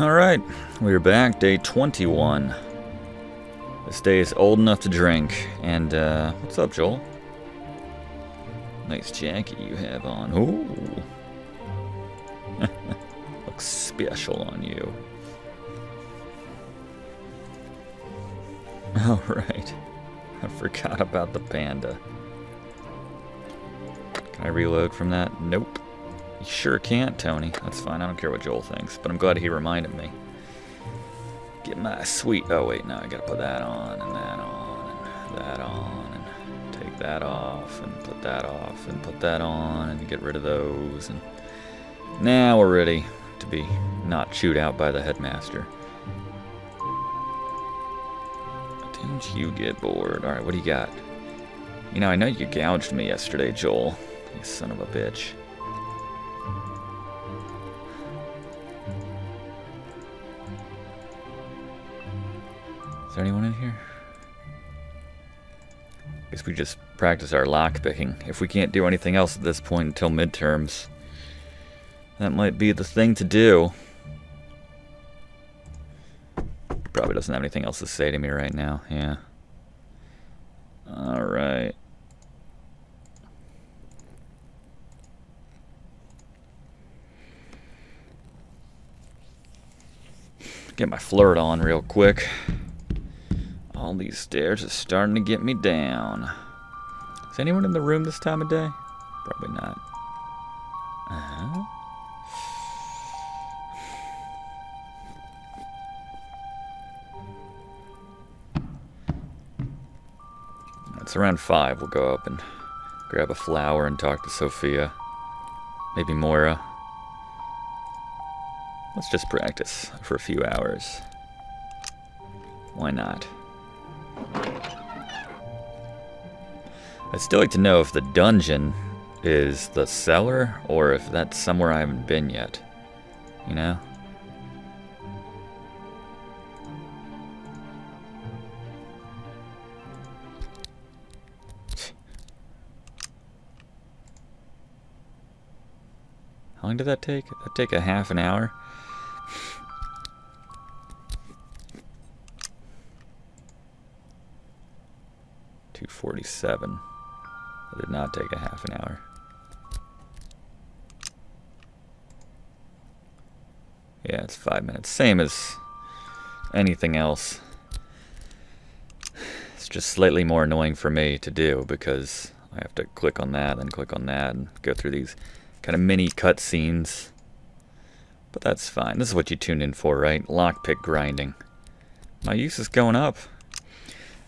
Alright, we're back, day 21. This day is old enough to drink. And, uh, what's up, Joel? Nice jacket you have on. Ooh. Looks special on you. Alright. I forgot about the panda. Can I reload from that? Nope. You sure can't, Tony. That's fine. I don't care what Joel thinks, but I'm glad he reminded me. Get my sweet... Oh, wait, no. I gotta put that on, and that on, and that on, and take that off, and put that off, and put that on, and get rid of those, and... Now we're ready to be not chewed out by the headmaster. Don't you get bored. Alright, what do you got? You know, I know you gouged me yesterday, Joel. You son of a bitch. There anyone in here? Guess we just practice our lockpicking. If we can't do anything else at this point until midterms, that might be the thing to do. Probably doesn't have anything else to say to me right now, yeah. Alright. Get my flirt on real quick. All these stairs are starting to get me down. Is anyone in the room this time of day? Probably not. Uh -huh. It's around 5. We'll go up and grab a flower and talk to Sophia. Maybe Moira. Let's just practice for a few hours. Why not? I'd still like to know if the dungeon is the cellar or if that's somewhere I haven't been yet. You know? How long did that take? Did that take a half an hour? Two forty-seven. Did not take a half an hour. Yeah, it's five minutes. Same as anything else. It's just slightly more annoying for me to do because I have to click on that and click on that and go through these kind of mini cutscenes. But that's fine. This is what you tuned in for, right? Lockpick grinding. My use is going up.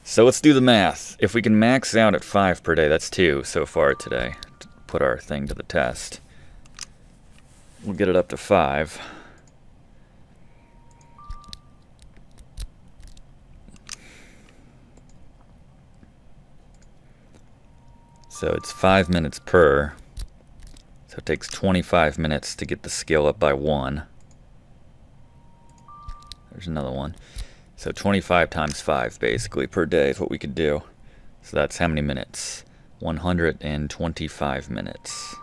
So let's do the math. If we can max out at 5 per day, that's 2 so far today. To put our thing to the test. We'll get it up to 5. So it's 5 minutes per. So it takes 25 minutes to get the skill up by 1. There's another one. So 25 times 5 basically per day is what we could do. So that's how many minutes? 125 minutes.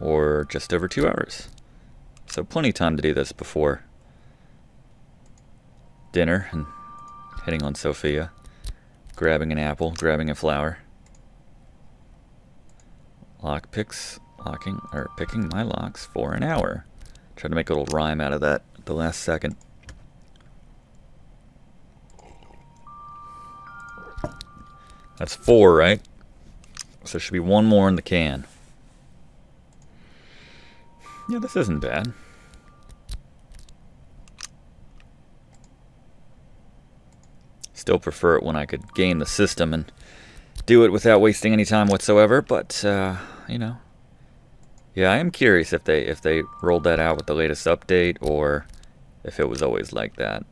Or just over 2 hours. So plenty of time to do this before dinner and hitting on Sophia. Grabbing an apple, grabbing a flower. Lock picks locking or picking my locks for an hour. Try to make a little rhyme out of that at the last second. That's four, right? So there should be one more in the can. Yeah, this isn't bad. Still prefer it when I could game the system and do it without wasting any time whatsoever, but, uh, you know, yeah, I am curious if they if they rolled that out with the latest update or if it was always like that.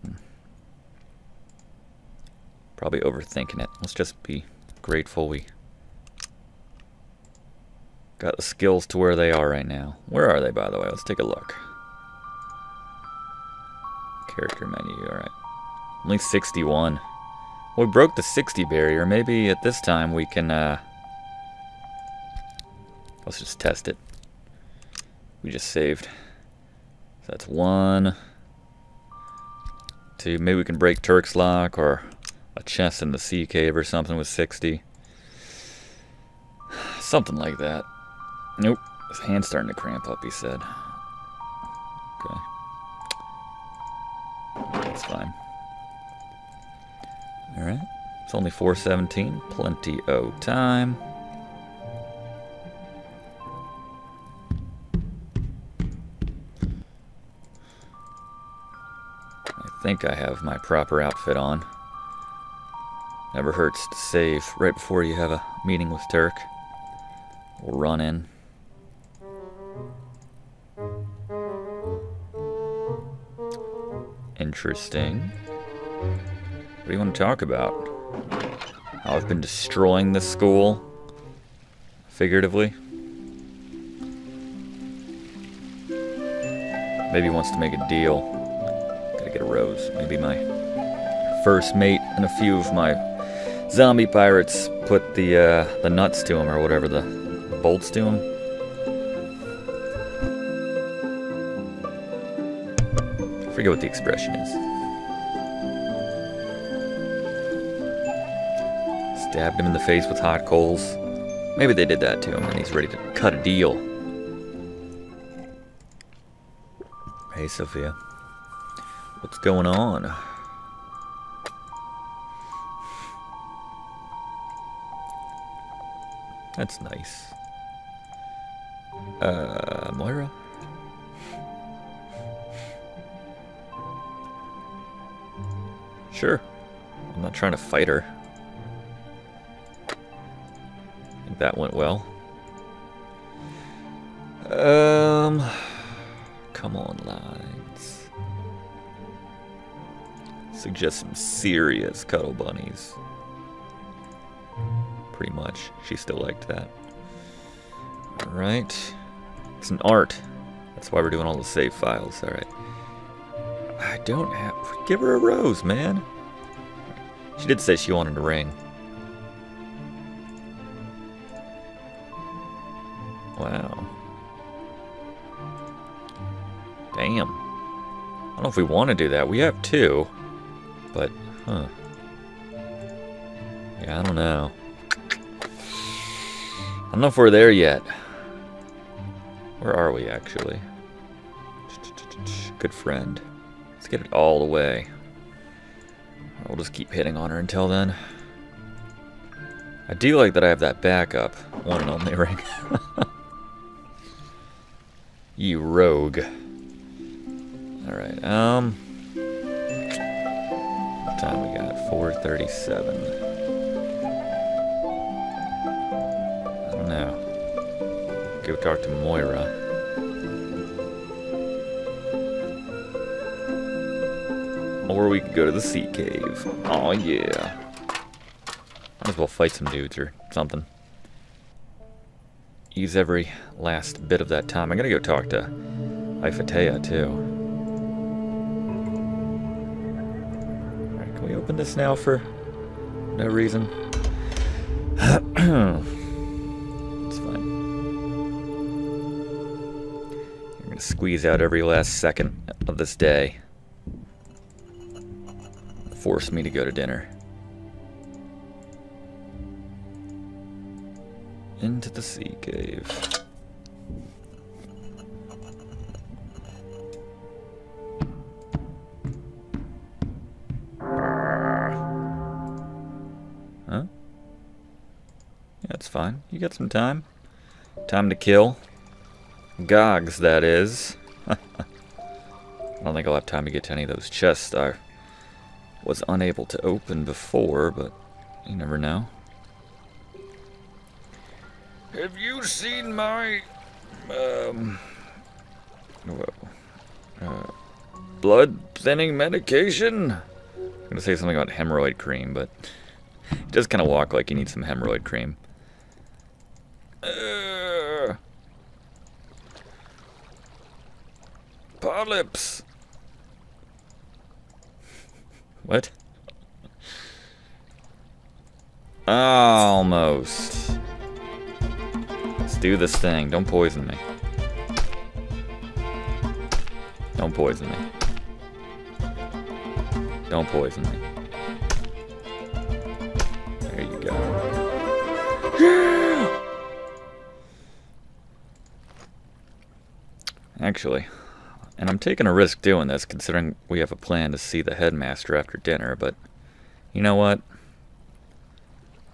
Probably overthinking it. Let's just be grateful we got the skills to where they are right now. Where are they, by the way? Let's take a look. Character menu, alright. Only 61. we broke the 60 barrier. Maybe at this time we can, uh... Let's just test it. We just saved. So that's one, Two. Maybe we can break Terk's Lock or a chest in the sea cave or something with 60. Something like that. Nope. His hand's starting to cramp up, he said. Okay. That's fine. Alright. It's only 417. Plenty of time. I think I have my proper outfit on. Never hurts to save right before you have a meeting with Terk. We'll run in. Interesting. What do you want to talk about? How I've been destroying this school? Figuratively? Maybe he wants to make a deal. Gotta get a rose. Maybe my first mate and a few of my zombie pirates put the uh, the nuts to him or whatever the, bolts to him. I forget what the expression is. Stabbed him in the face with hot coals. Maybe they did that to him and he's ready to cut a deal. Hey, Sophia. What's going on? That's nice. Uh, Moira? Sure. I'm not trying to fight her. I think that went well. Um, come on, lines. Suggest some serious cuddle bunnies. Much. She still liked that. Alright. It's an art. That's why we're doing all the save files. Alright. I don't have... Give her a rose, man. She did say she wanted a ring. Wow. Damn. I don't know if we want to do that. We have two. But, huh. Yeah, I don't know. I don't know if we're there yet. Where are we, actually? Good friend. Let's get it all the way. We'll just keep hitting on her until then. I do like that I have that backup. One and only ring. you rogue. Alright, um... What time we got? 437. I. Go talk to Moira. Or we could go to the sea cave. Oh yeah. Might as well fight some dudes or something. Use every last bit of that time. I'm gonna go talk to Ifetea too. Can we open this now for no reason? Squeeze out every last second of this day force me to go to dinner. Into the sea cave. Huh? Yeah, it's fine. You got some time. Time to kill. Gogs, that is. I don't think I'll have time to get to any of those chests, I was unable to open before, but you never know. Have you seen my, um, uh, blood thinning medication? I'm gonna say something about hemorrhoid cream, but it does kind of walk like you need some hemorrhoid cream. Uh, polyps. What? Almost. Let's do this thing. Don't poison me. Don't poison me. Don't poison me. There you go. Actually, and I'm taking a risk doing this considering we have a plan to see the headmaster after dinner, but you know what?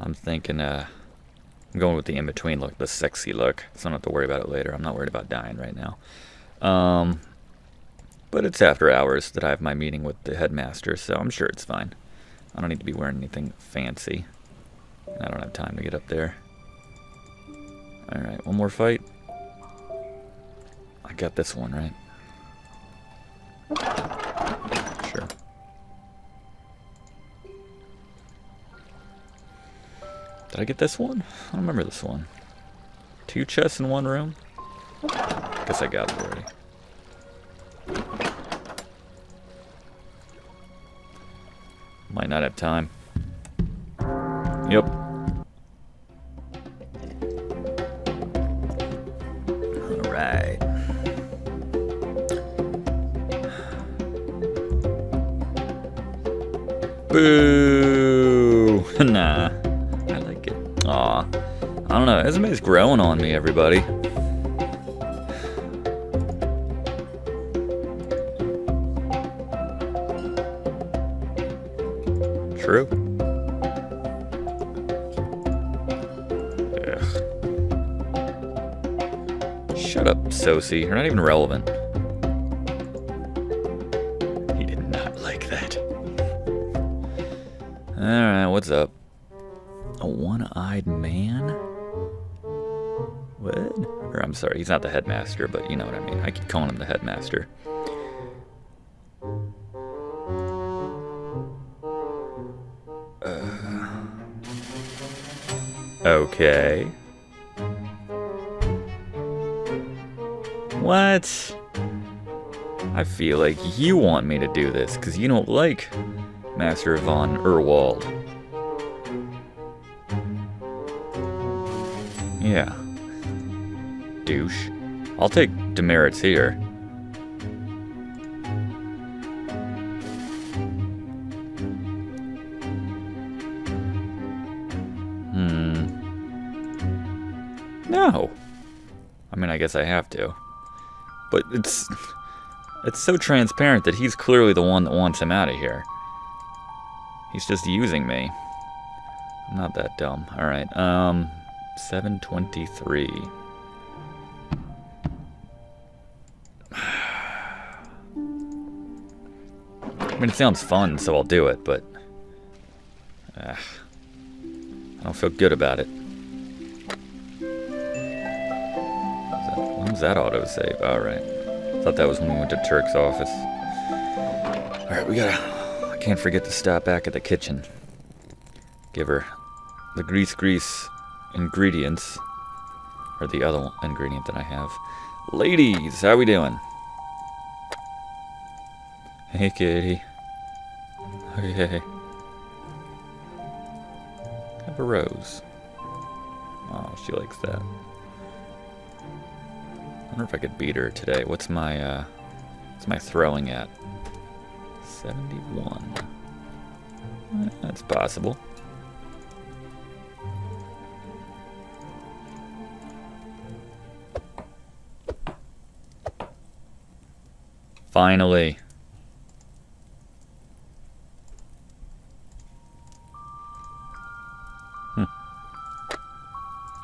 I'm thinking, uh, I'm going with the in-between look, the sexy look, so I don't have to worry about it later. I'm not worried about dying right now. Um, but it's after hours that I have my meeting with the headmaster, so I'm sure it's fine. I don't need to be wearing anything fancy. And I don't have time to get up there. Alright, one more fight. I got this one, right? Sure. Did I get this one? I don't remember this one. Two chests in one room? Guess I got it already. Might not have time. Boo! nah. I like it. Aw. I don't know. Esme's growing on me, everybody. True. Ugh. Shut up, Sosi. You're not even relevant. Sorry, he's not the headmaster, but you know what I mean. I keep calling him the headmaster. Uh, okay. What? I feel like you want me to do this because you don't like Master von Erwald. Yeah. Douche. I'll take demerits here. Hmm. No. I mean, I guess I have to. But it's it's so transparent that he's clearly the one that wants him out of here. He's just using me. I'm not that dumb. All right. Um 723. I mean, it sounds fun, so I'll do it, but... I don't feel good about it. When was that autosave? Alright. Thought that was when we went to Terk's office. Alright, we gotta... I can't forget to stop back at the kitchen. Give her the grease grease ingredients. Or the other ingredient that I have. Ladies, how we doing? Hey, kitty. Hey, hey. Have a rose. Oh, she likes that. I wonder if I could beat her today. What's my, uh, what's my throwing at? 71. Eh, That's possible. Finally.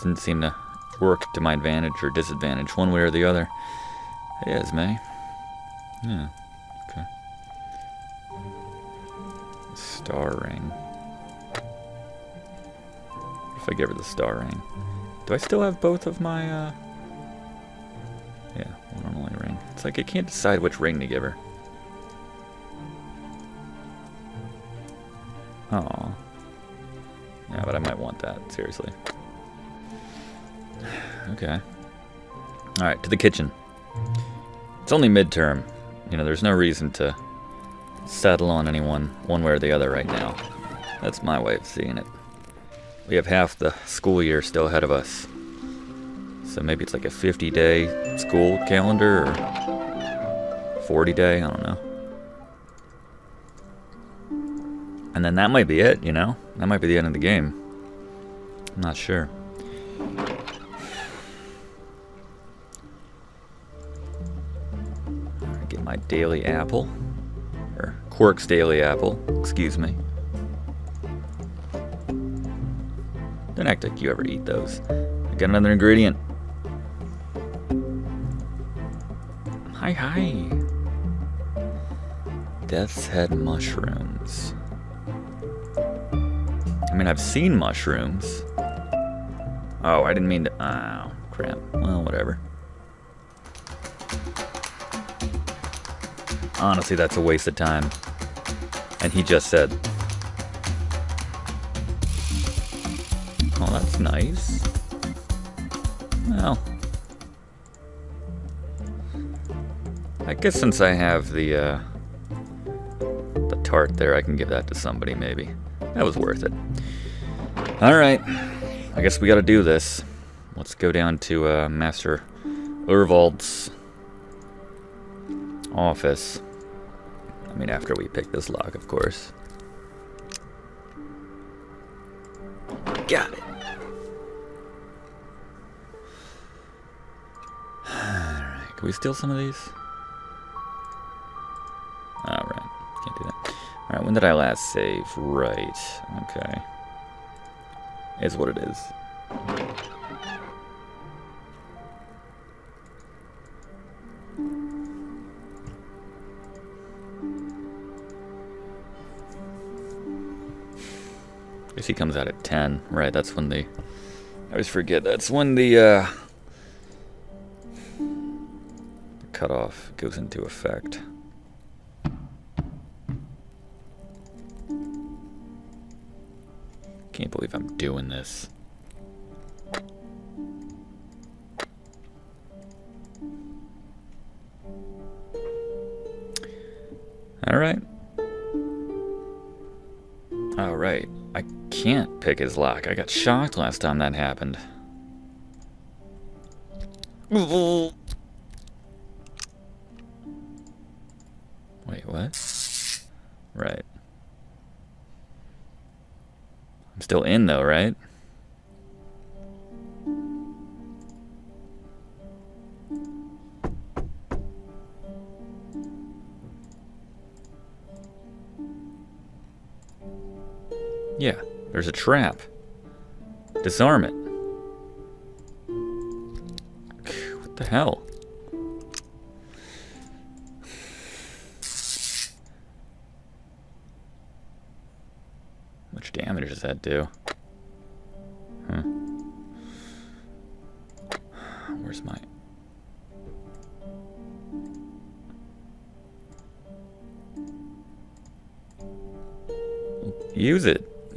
Didn't seem to work to my advantage or disadvantage, one way or the other. Hey, Esme. Yeah, okay. Star ring. If I give her the star ring. Do I still have both of my, uh... Yeah, one only ring. It's like I can't decide which ring to give her. Oh. Yeah, but I might want that, seriously. Okay. Alright, to the kitchen. It's only midterm. You know, there's no reason to settle on anyone one way or the other right now. That's my way of seeing it. We have half the school year still ahead of us. So maybe it's like a 50 day school calendar or 40 day, I don't know. And then that might be it, you know? That might be the end of the game. I'm not sure. My daily apple. Or Quirk's daily apple, excuse me. Don't act like you ever eat those. I got another ingredient. Hi, hi. Death's Head mushrooms. I mean, I've seen mushrooms. Oh, I didn't mean to. Oh, crap. Well, whatever. Honestly, that's a waste of time. And he just said. Oh, that's nice. Well. I guess since I have the, uh, the tart there, I can give that to somebody, maybe. That was worth it. Alright. I guess we gotta do this. Let's go down to uh, Master Urvald's office. I mean, after we pick this lock, of course. Got it. Alright, can we steal some of these? Alright, can't do that. Alright, when did I last save? Right, okay. Is what it is. Guess he comes out at 10. Right, that's when the... I always forget, that's when the, uh... The cutoff goes into effect. Can't believe I'm doing this. Alright. Alright. Can't pick his lock. I got shocked last time that happened. Wait, what? Right. I'm still in though, right? Trap. Disarm it. What the hell? How much damage does that do?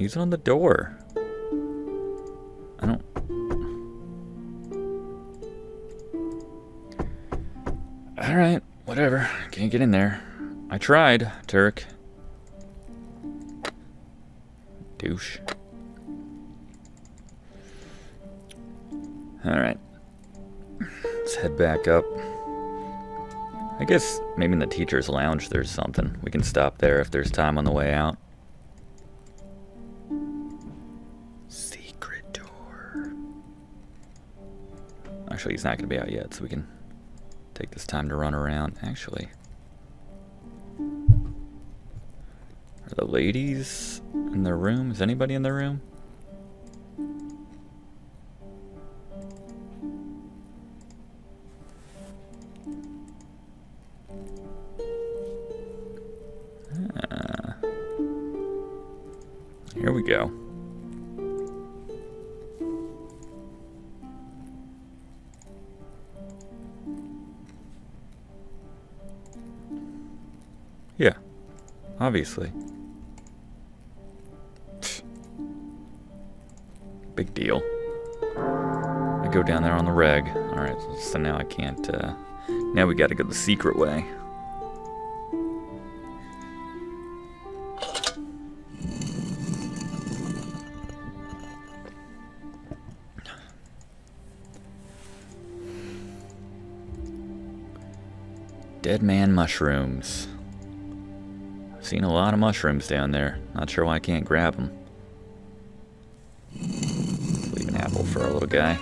Use it on the door. I don't... Alright, whatever. Can't get in there. I tried, Terk. Douche. Alright. Let's head back up. I guess maybe in the teacher's lounge there's something. We can stop there if there's time on the way out. Not going to be out yet, so we can take this time to run around. Actually. Are the ladies in their room? Is anybody in their room? Obviously. Big deal. I go down there on the reg. Alright, so now I can't, uh... Now we gotta go the secret way. Dead man mushrooms. Seen a lot of mushrooms down there. Not sure why I can't grab them. Leave an apple for our little guy.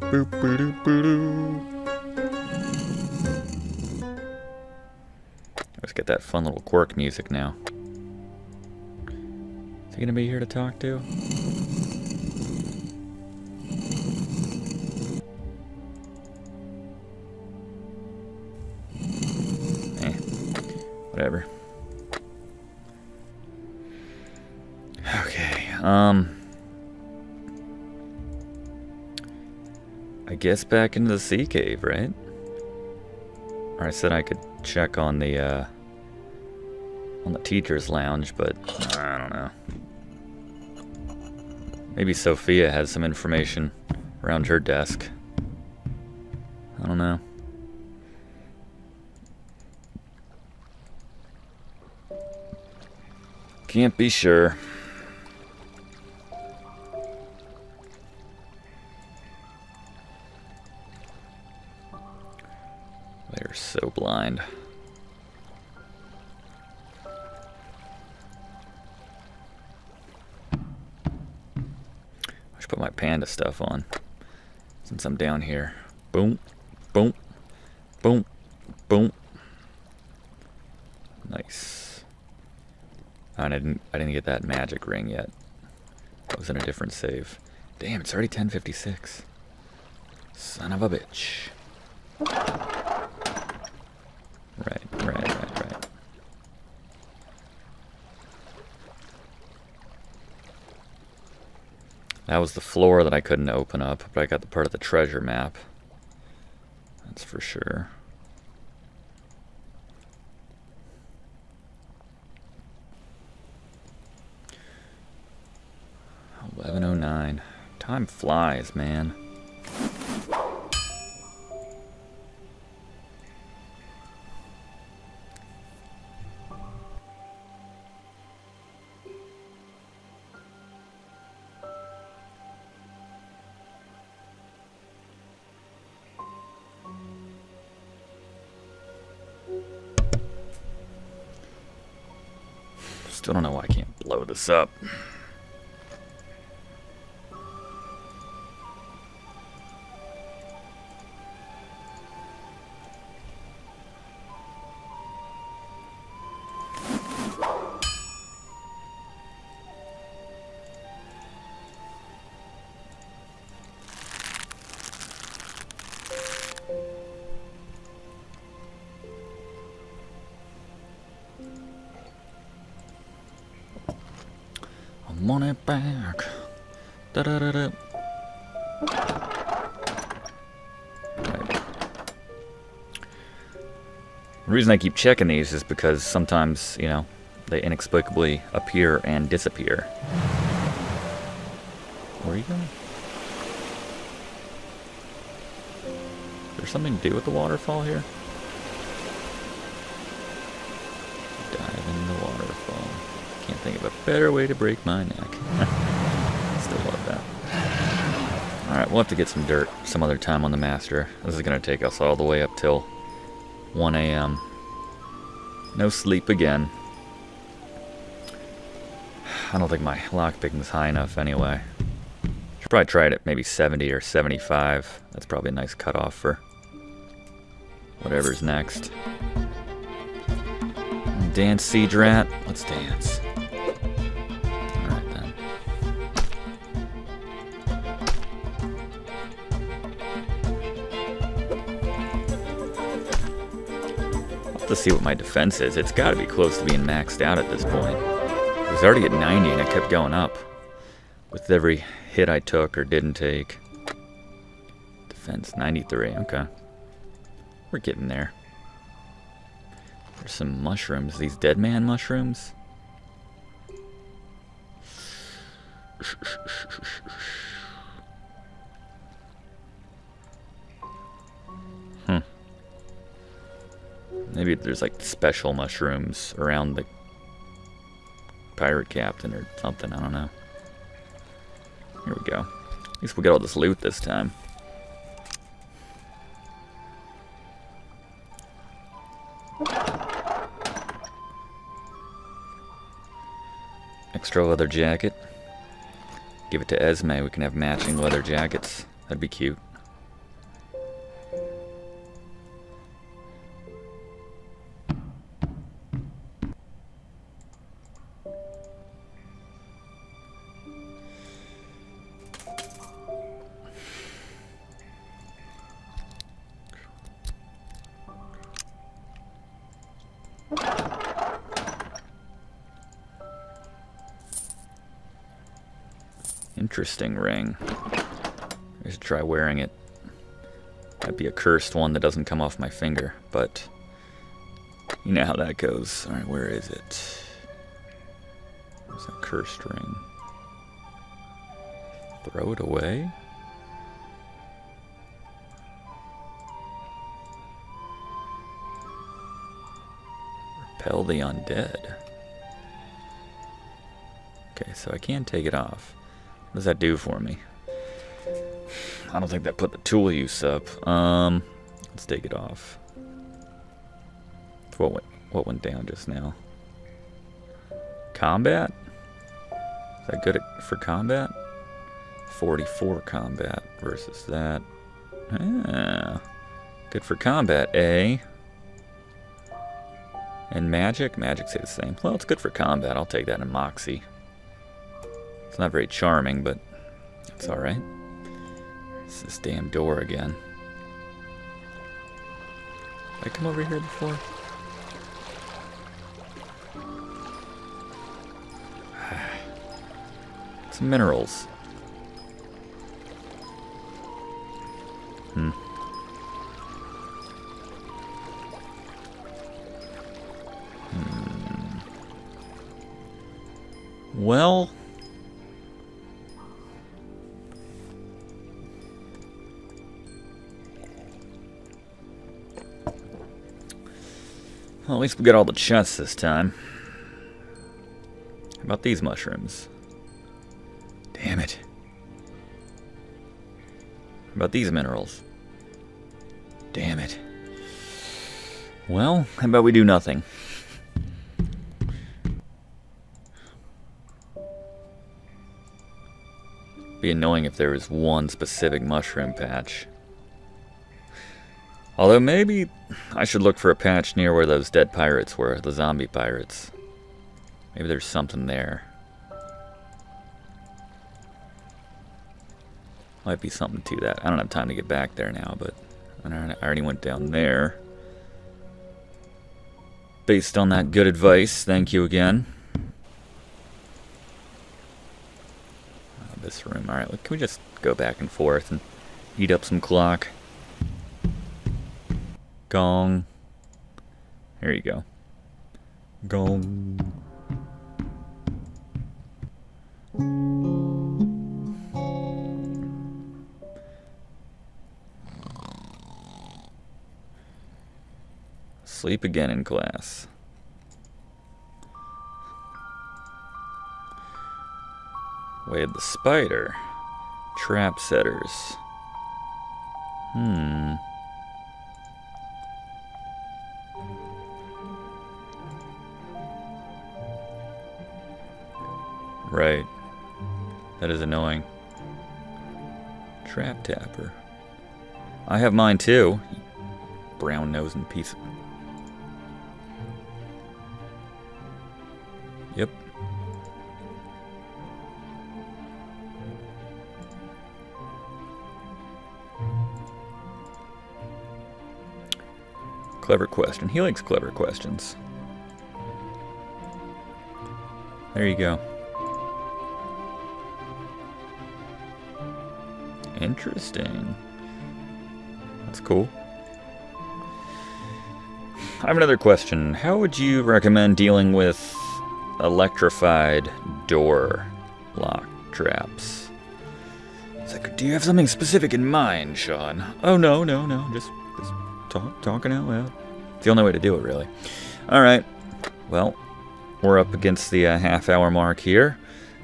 Boop, Let's get that fun little quirk music now. Is he gonna be here to talk to? Guess back into the sea cave, right? Or I said I could check on the, uh, on the teacher's lounge, but I don't know. Maybe Sophia has some information around her desk. I don't know. Can't be sure. Stuff on since I'm down here. Boom, boom, boom, boom. Nice. Ah, I didn't I didn't get that magic ring yet. That was in a different save. Damn, it's already 1056. Son of a bitch. Right, right, right, right. That was the floor that I couldn't open up, but I got the part of the treasure map. That's for sure. Eleven oh nine. Time flies, man. This up. It back. Da da da. The reason I keep checking these is because sometimes, you know, they inexplicably appear and disappear. Where are you going? Is there something to do with the waterfall here? Better way to break my neck. Still love that. Alright, we'll have to get some dirt some other time on the master. This is going to take us all the way up till 1 a.m. No sleep again. I don't think my lockpicking's high enough anyway. Should probably try it at maybe 70 or 75. That's probably a nice cutoff for whatever's next. Dance Siege Rat. Let's dance. To see what my defense is. It's got to be close to being maxed out at this point. It was already at 90 and I kept going up with every hit I took or didn't take. Defense 93, okay. We're getting there. There's some mushrooms. These dead man mushrooms. Maybe there's like special mushrooms around the pirate captain or something. I don't know. Here we go. At least we'll get all this loot this time. Extra leather jacket. Give it to Esme. We can have matching leather jackets. That'd be cute. Interesting ring. I should try wearing it. That'd be a cursed one that doesn't come off my finger, but you know how that goes. Alright, where is it? Where's that cursed ring? Throw it away? Repel the undead. Okay, so I can take it off. What does that do for me? I don't think that put the tool use up. Um, let's take it off. What went, what went down just now? Combat? Is that good at, for combat? 44 combat versus that. Ah, good for combat, eh? And magic? Magic say the same. Well, it's good for combat. I'll take that in Moxie. It's not very charming, but it's alright. It's this damn door again. Did I come over here before? Some minerals. Hmm. Hmm. Well... Well, at least we got all the chests this time. How about these mushrooms? Damn it. How about these minerals? Damn it. Well, how about we do nothing? Be annoying if there was one specific mushroom patch. Although maybe I should look for a patch near where those dead pirates were, the zombie pirates. Maybe there's something there. Might be something to that. I don't have time to get back there now, but I already went down there. Based on that good advice, thank you again. Oh, this room. Alright, can we just go back and forth and eat up some clock? Gong. There you go. Gong. Sleep again in class. Wade the spider. Trap setters. Hmm. Right. That is annoying. Trap tapper. I have mine too. Brown nose and piece. Yep. Clever question. He likes clever questions. There you go. Interesting. That's cool. I have another question. How would you recommend dealing with electrified door lock traps? It's like, do you have something specific in mind, Shawn? Oh, no, no, no. Just, just talk, talking out loud. It's the only way to do it, really. All right. Well, we're up against the uh, half hour mark here.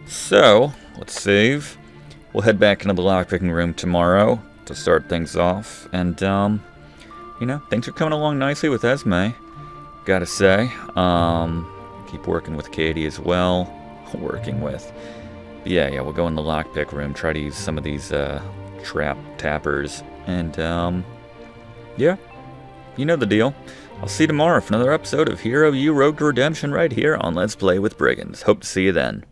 So, let's save. We'll head back into the lockpicking room tomorrow to start things off. And, um, you know, things are coming along nicely with Esme. Gotta say. Um, keep working with Katie as well. working with. But yeah, yeah, we'll go in the lockpick room, try to use some of these uh, trap tappers, and um, yeah, you know the deal. I'll see you tomorrow for another episode of Hero U to Redemption right here on Let's Play with Brigands. Hope to see you then.